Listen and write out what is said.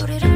world.